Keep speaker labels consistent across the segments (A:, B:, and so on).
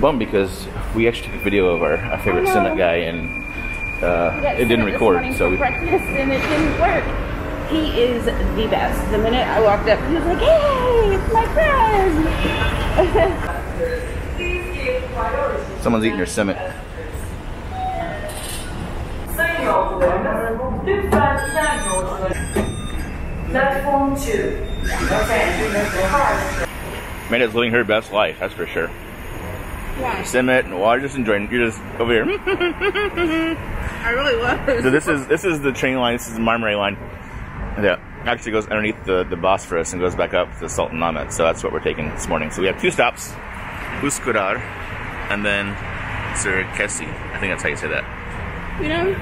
A: bummed because we actually took a video of our, our favorite simit guy and uh, it didn't record. So we
B: breakfast and it didn't work. He is the best. The minute I walked up, he was like, "Hey, it's my friend."
A: Someone's eating
C: their simit. Platform two. Okay,
A: Maida's living her best life, that's for sure.
B: Yeah,
A: Simit and water, just enjoying. You're just over here.
B: I really was.
A: so this is this is the train line. This is the Marmaray line. Yeah. actually goes underneath the, the Bosphorus and goes back up to Sultan Ahmed. So that's what we're taking this morning. So we have two stops, Uskudar and then Sirkeci. I think that's how you say that.
B: You know,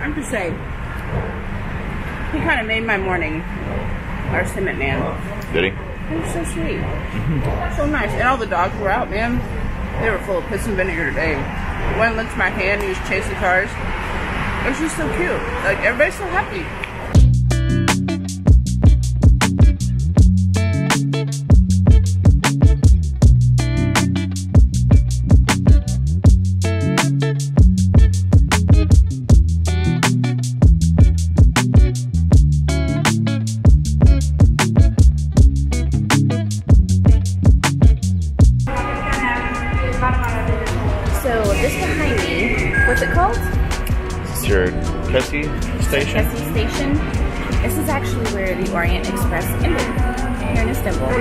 B: I'm just saying. He kind of made my morning. Our simit man.
A: Did he?
B: He was so sweet. So nice. And all the dogs were out, man. They were full of piss and vinegar today. One licked my hand, he was chasing cars. It was just so cute. Like, everybody's so happy.
A: Sirkeci station.
B: Station. This is actually where the Orient Express ended here in Istanbul.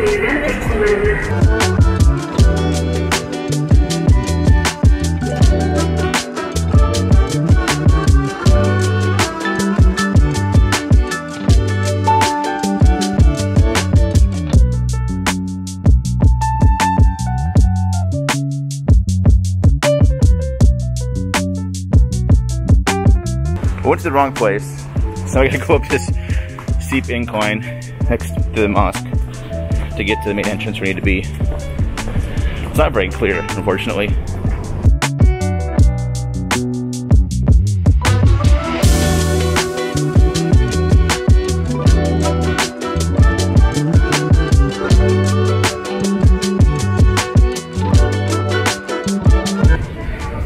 A: I went to the wrong place, so I gotta go up this steep incline next to the mosque to get to the main entrance where we need to be. It's not very clear, unfortunately.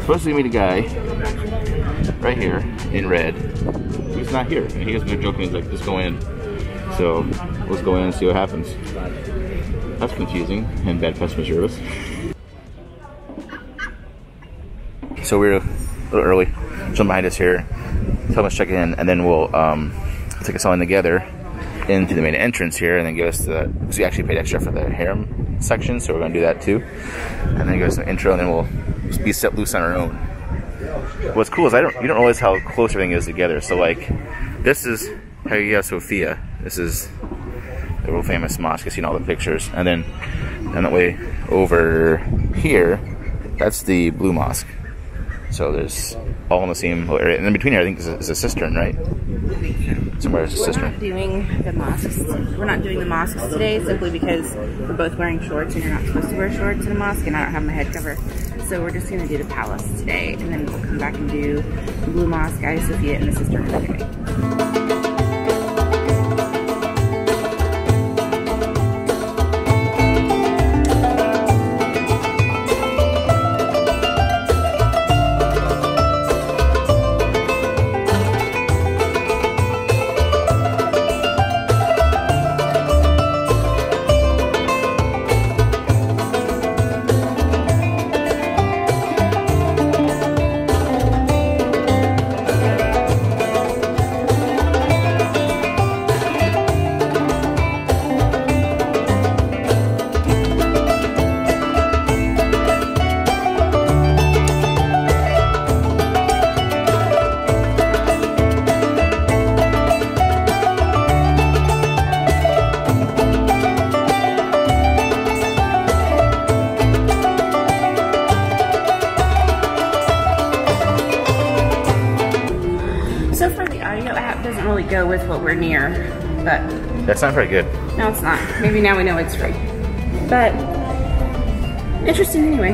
A: Supposed to meet a guy right here in red. He's not here. And he was joking. He's like, just go in. So let's go in and see what happens. That's confusing and bad customer service. So we're a little early. Someone behind us here. Tell us check in, and then we'll um, take us all in together into the main entrance here, and then give us the. Because we actually paid extra for the harem section, so we're gonna do that too. And then give us an intro, and then we'll be set loose on our own what's cool is I don't you don't realize how close everything is together. So like this is Hagia Sophia. This is the real famous mosque. You've seen all the pictures. And then and that way over here, that's the blue mosque. So there's all in the same little area. And in between here I think is a, is a cistern, right? Somewhere there's a
B: We're
A: cistern.
B: not doing the mosques. We're not doing the mosques today simply because we're both wearing shorts and you're not supposed to wear shorts in a mosque and I don't have my head cover. So we're just to do the palace today and then we'll come back and do blue mosque, Hagia Sophia, and the cistern another
A: That's not very good.
B: no it's not. Maybe now we know it's free. But interesting anyway.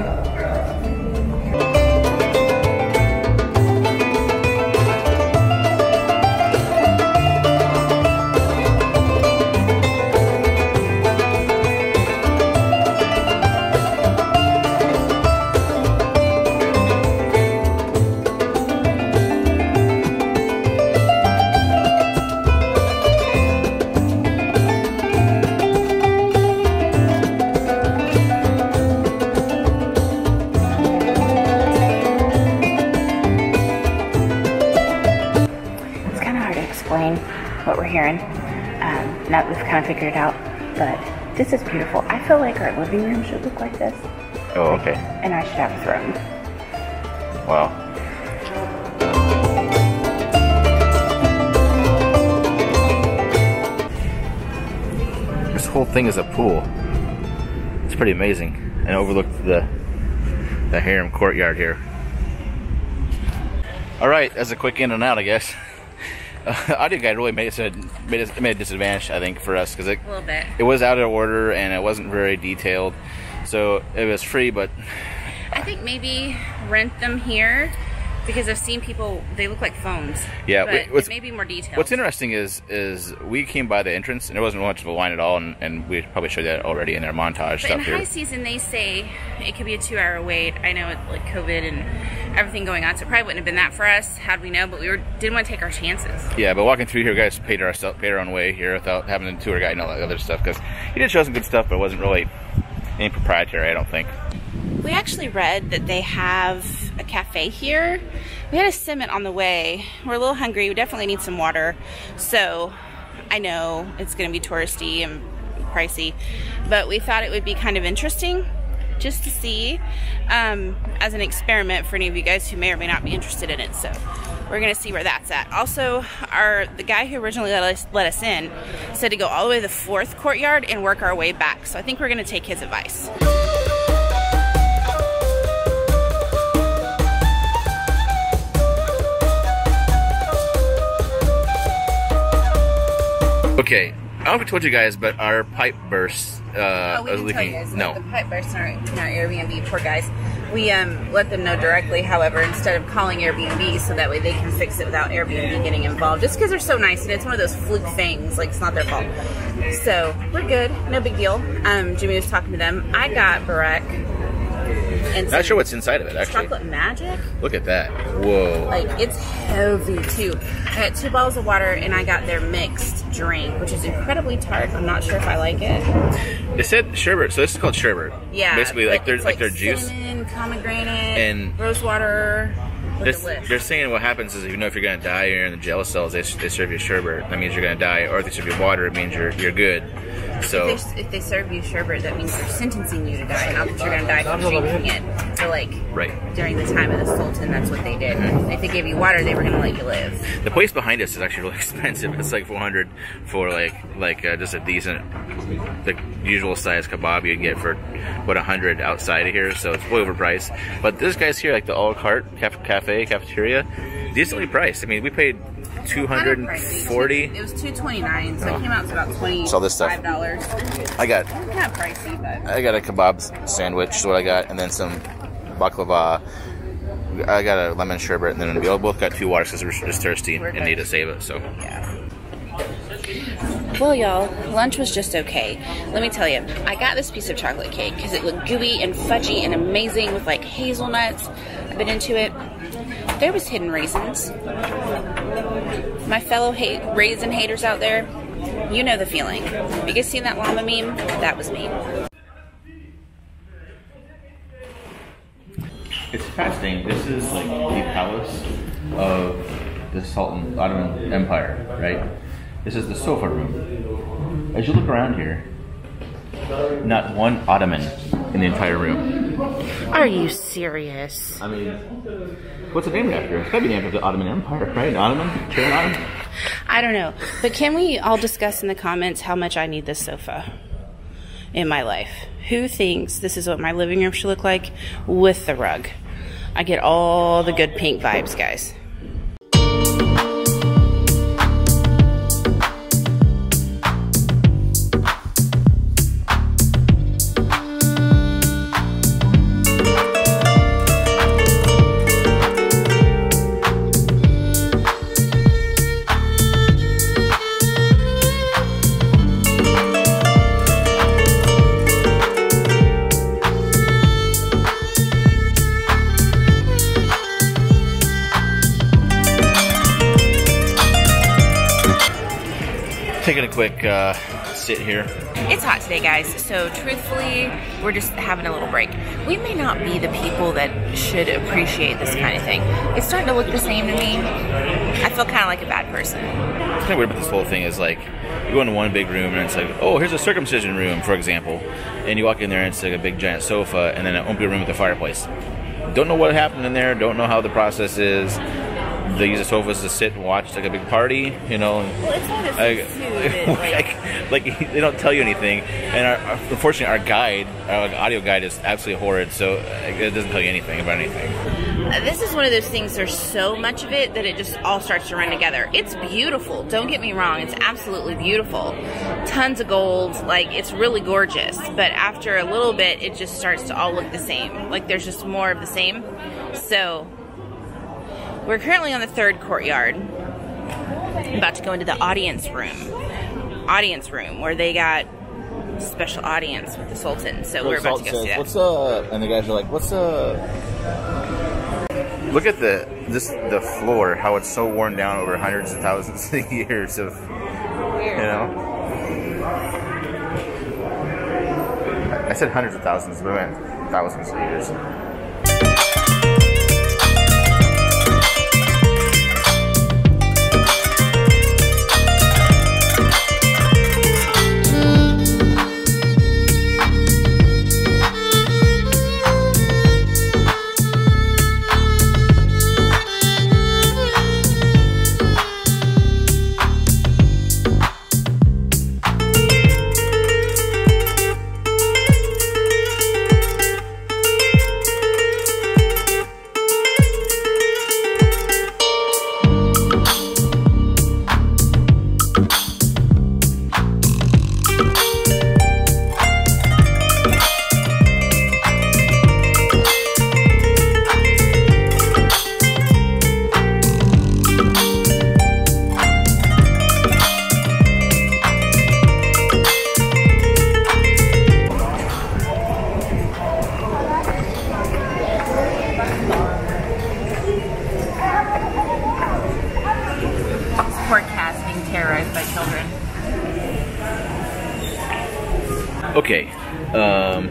B: Heron. Um, now that we've kind of figured it out, but this is beautiful. I feel like our living room should look like this,
A: Oh, okay.
B: and I should have a throne.
A: Wow. This whole thing is a pool. It's pretty amazing, and overlooked the the harem courtyard here. All right, as a quick in and out, I guess. Uh, audio guide really made us a made us made a disadvantage, I think, for us because it
B: A little bit.
A: it was out of order and it wasn't very detailed. So it was free, but
B: I think maybe rent them here because I've seen people. They look like phones.
A: Yeah,
B: but
A: wait, what's-
B: maybe more detailed.
A: What's interesting is is we came by the entrance and there wasn't much of a line at all, and, and we probably showed that already in their montage
B: But
A: stuff
B: in
A: here.
B: high season, they say it could be a two-hour wait. I know it's like COVID and everything going on, so it probably wouldn't have been that for us had we know. But we were didn't want to take our chances.
A: Yeah, but walking through here, guys paid our paid our own way here without having a tour guide and all that other stuff because he did show some good stuff, but it wasn't really any proprietary. I don't think.
B: We actually read that they have a cafe here. We had a simit on the way. We're a little hungry. We definitely need some water. So I know it's going to be touristy and pricey, but we thought it would be kind of interesting just to see um, as an experiment for any of you guys who may or may not be interested in it. So we're going to see where that's at. Also, our the guy who originally let us let us in said to go all the way to the fourth courtyard and work our way back. So I think we're going to take his advice.
A: Okay, I don't know if I told you guys, but our pipe burst. Uh,
B: Oh, we didn't tell you guys.
A: no,
B: The pipe burst in our, in our Airbnb. Poor guys. We um, let them know directly, however, instead of calling Airbnb, so that way they can fix it without Airbnb getting involved. Just because they're so nice, and it's one of those fluke things. Like it's not their fault. So we're good. No big deal. Um, Jimmy was talking to them. I got börek. And
A: not sure what's inside of it actually.
B: chocolate magic.
A: Look at that. Whoa.
B: Like it's heavy too. I got two bottles of water and I got their mixed drink, which is incredibly tart. I'm not sure if I like it.
A: It said sherbet, so this is called sherbet.
B: Yeah,
A: Basically, like their
B: it's
A: like their juice.
B: cinnamon, pomegranate,
A: And-
B: rose water. With
A: They're,
B: a list.
A: they're saying what happens is if you know if you're gonna die, you're in the jail cells. They, they serve you sherbet. That means you're gonna die, or if they serve you water, it means you're you're good. So
B: if, they, if they serve you sherbet, that means they're sentencing you to die, not that you're going to die from drinking it. So, like,
A: right.
B: during the time of the Sultan, that's what they did. If they gave you water, they were going to let you live.
A: The place behind us is actually really expensive. It's like 400 for like like uh, just a decent, the usual size kebab you'd get for what 100 outside of here. So it's way overpriced. But this guy's here, like the a la carte cafe cafeteria, decently priced. I mean, we paid
B: Kind of pricey.
A: 240.
B: It was two twenty nine, so it oh. came out to about twenty
A: So this stuff.
B: dollars.
A: I got
B: Kind of pricey, but
A: I got a kebab sandwich, is what I got, and then some baklava. I got a lemon sherbet, and then we all both got two waters because we're just thirsty
B: We're
A: and need to save it. So
B: yeah. Well, y'all, lunch was just okay. Let me tell you, I got this piece of chocolate cake because it looked gooey and fudgy and amazing with like hazelnuts. I've been into it. There was hidden raisins. My fellow hate, raisin haters out there, you know the feeling. You guys seen that llama meme? That was me.
A: It's fascinating. This is like the palace of the Sultan Ottoman Empire, right? This is the sofa room. As you look around here, not one Ottoman in the entire room.
B: Are you serious?
A: I mean, what's it named after? It's gotta be named after the Ottoman Empire, right? Ottoman? Turn Ottoman?
B: I don't know. But can we all discuss in the comments how much I need this sofa in my life? Who thinks this is what my living room should look like with the rug? I get all the good pink vibes, guys.
A: Uh, sit here.
B: It's hot today, guys, so truthfully, we're just having a little break. We may not be the people that should appreciate this kind of thing. It's starting to look the same to me. I feel kind of like a bad person.
A: It's kind of weird about this whole thing is like you go into one big room and it's like, oh, here's a circumcision room, for example, and you walk in there and it's like a big giant sofa and then an open room with a fireplace. Don't know what happened in there. Don't know how the process is. They use the sofas to sit and watch like a big party, you know.
B: Well, it's one of those
A: I-
B: too, like,
A: like, like, they don't tell you anything, and our, unfortunately, our guide, our audio guide, is absolutely horrid. So it doesn't tell you anything about anything.
B: Uh, this is one of those things there's so much of it that it just all starts to run together it's beautiful don't get me wrong it's absolutely beautiful tons of gold like it's really gorgeous but after a little bit it just starts to all look the same like there's just more of the same so we're currently on the third courtyard I'm about to go into the audience room audience room where they got special audience with the sultan so we're about to go see that
A: What's uh? And the guys are like, "What's uh?" Look at the this the floor, how it's so worn down over hundreds of thousands of years of, you know. I- I said hundreds of thousands, but I meant thousands of years. Okay, um,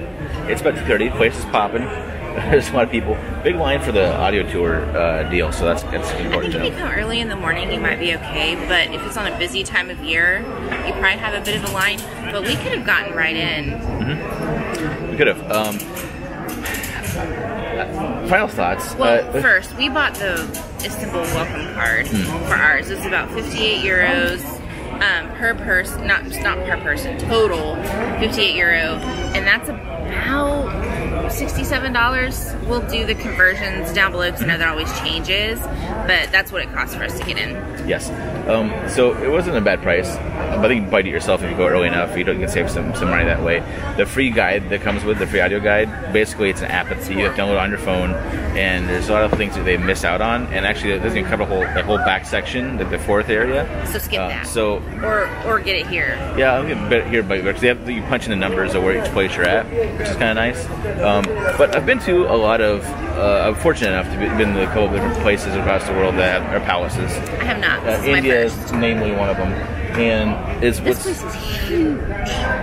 A: it's about two thirty. Place is popping. There's a lot of people. Big line for the audio tour uh, deal, so that's that's
B: I
A: important
B: think
A: to
B: if you
A: know.
B: come early in the morning, you might be okay. But if it's on a busy time of year, you probably have a bit of a line. But we could have gotten right in.
A: We could have. Um, final thoughts.
B: Well,
A: uh,
B: first we bought the Istanbul welcome card for ours. It was about 58 euros um, per person, not not per person, total 58 euro, and that's about 67 dollars. We'll do the conversions down below because I know that always changes, but that's what it costs for us to get in.
A: Yes. Um, so it wasn't a bad price. I think you can buy it yourself if you go early enough. You, don't, you can save some, some money that way. The free guide that comes with the free audio guide, basically it's an app that you have to download on your phone, and there's a lot of things that they miss out on. And actually, it doesn't cover the whole, the whole back section, the, the fourth area.
B: So skip
A: Uh,
B: that.
A: So
B: or or get it here.
A: yeah, I'll get better here, but because you punch in the numbers of where each place you're at, which is kind of nice. Um, but I've been to a lot of. Uh, I'm fortunate enough to be been to a couple of different places across the world that have, are palaces.
B: I have not.
A: Uh,
B: This is my
A: India is namely one of them, and it's
B: This
A: what's
B: place is huge.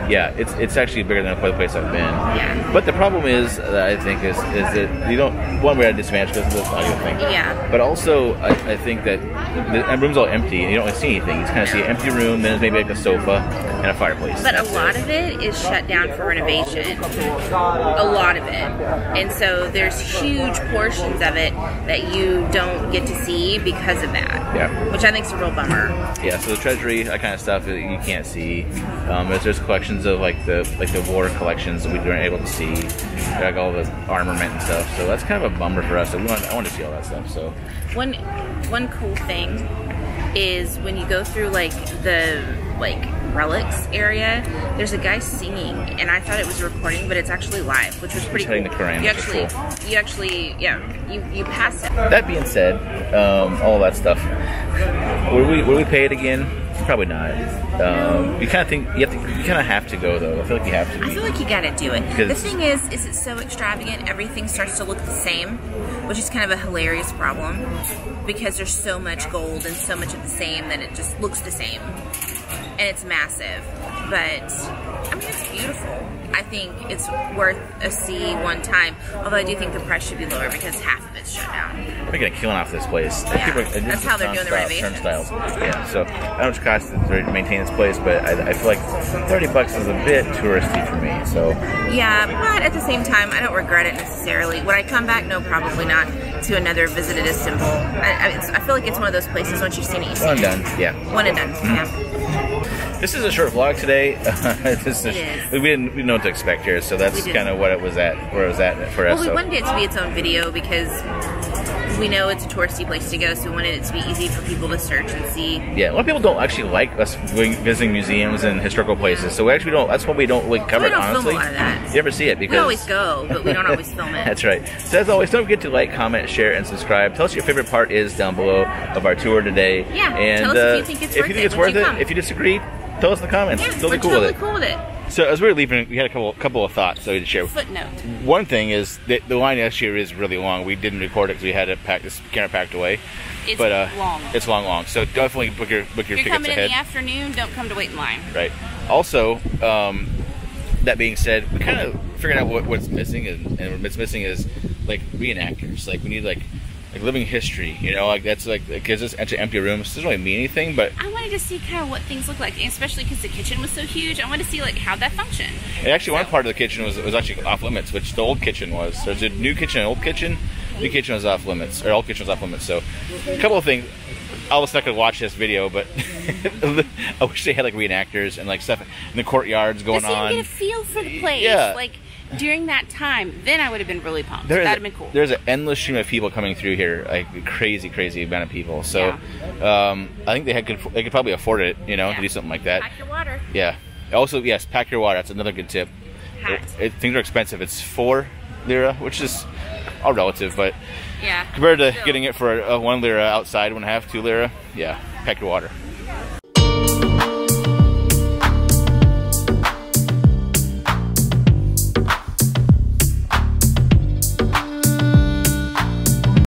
A: yeah, it's it's actually bigger than other place I've been.
B: Yeah.
A: But the problem is that I think is is that you don't one we're at a disadvantage because of the audio thing.
B: Yeah.
A: But also I, I think that the room's all empty and you don't really see anything. You just kind of see an empty room, then there's maybe like a sofa and a fireplace.
B: But a lot of it is shut down for renovation. A lot of it. And so there's huge portions of it that you don't get to see because of that.
A: Yeah.
B: Which I think is a real bummer.
A: Yeah, so the treasury, that kind of stuff that you can't see. Um, there's, there's collections of like the like the war collections that we weren't able to see, like all the armament and stuff. So that's kind of a bummer for us. So we want, I want to see all that stuff. So
B: One one cool thing is when you go through like the like relics area, there's a guy singing, and I thought it was recording, but it's actually live, which was pretty cool.
A: the Quran,
B: you actually, you actually, yeah, you you pass it.
A: that being said, um, all that stuff. Would we would we pay it again? Probably not. Um, you kind of think you have to. You kind of have to go though. I feel like you have to.
B: I feel like you gotta do it. The thing is, is it's so extravagant, everything starts to look the same, which is kind of a hilarious problem because there's so much gold and so much of the same that it just looks the same. And it's massive. But I mean, it's beautiful. I think it's worth a see one time. Although I do think the price should be lower because half of it's shut down.
A: We're getting a killing off this place.
B: Yeah,
A: People-
B: that's how they're doing the renovations.
A: Turnstiles. Yeah. So I don't know how much it costs to maintain this place, but I, I feel like thirty bucks is a bit touristy for me. So
B: Yeah, but at the same time, I don't regret it necessarily. Would I come back? No, probably not. To another visited Istanbul. I, I, it's, I feel like it's one of those places. Once you've seen it, you've seen
A: done.
B: it.
A: Yeah.
B: One and done. Yeah. Mm-hmm.
A: This is a short vlog today. this is,
B: It is.
A: We didn't we didn't know what to expect here, so that's kind of what it was at, where it was at for
B: Well,
A: us.
B: Well, we
A: so.
B: wanted it to be its own video because we know it's a touristy place to go, so we wanted it to be easy for people to search and see.
A: Yeah, a lot of people don't actually like us visiting museums and historical places, so we actually don't. That's why we don't like cover
B: We don't
A: it.
B: film a lot of that.
A: you never see it because
B: We always go, but we don't always film it.
A: That's right. So as always, don't forget to like, comment, share, and subscribe. Tell us your favorite part is down below of our tour today.
B: Yeah,
A: And
B: tell us if
A: uh,
B: you think it's
A: if
B: worth
A: you think
B: it,
A: it's worth it.
B: come?
A: If you disagree, tell us in the comments.
B: Yeah,
A: totally
B: we're
A: cool
B: totally
A: with
B: cool with it.
A: So as we were leaving, we had a couple couple of thoughts that we to share.
B: Footnote.
A: One thing is that the line this year is really long. We didn't record it because we had it packed, this camera packed away.
B: It's
A: but uh,
B: long.
A: It's long, long. So definitely book your book your
B: If you're
A: tickets
B: coming
A: ahead.
B: in the afternoon, don't come to wait in line.
A: right. Also, um, that being said, we kind of figured out what, what's missing, and, and what's missing is like reenactors. Like we need like like living history. You know, like that's like because it's empty, empty rooms. Doesn't really mean anything, but
B: I wanted to see kind of what things look like, especially because the kitchen was so huge. I wanted to see like how that functioned.
A: And actually, one part of the kitchen was was actually off limits, which the old kitchen was. So there's a new kitchen, and old kitchen. New kitchen was off limits, or old kitchen was off limits. So a couple of things. I was not gonna watch this video, but I wish they had like reenactors and like stuff in the courtyards going
B: so you
A: on.
B: get a feel for the place.
A: Yeah.
B: Like during that time, then I would have been really pumped.
A: There
B: That'd have been cool.
A: There's an endless stream of people coming through here, like crazy, crazy amount of people. So um, I think they had could they could probably afford it, you know, to do something like that.
B: Pack your water.
A: Yeah. Also, yes, pack your water. That's another good tip. It, it- things are expensive. It's four lira, which is all relative, but
B: Yeah.
A: compared to
B: Still.
A: getting it for uh, one lira outside, one half, two lira, yeah, pack your water.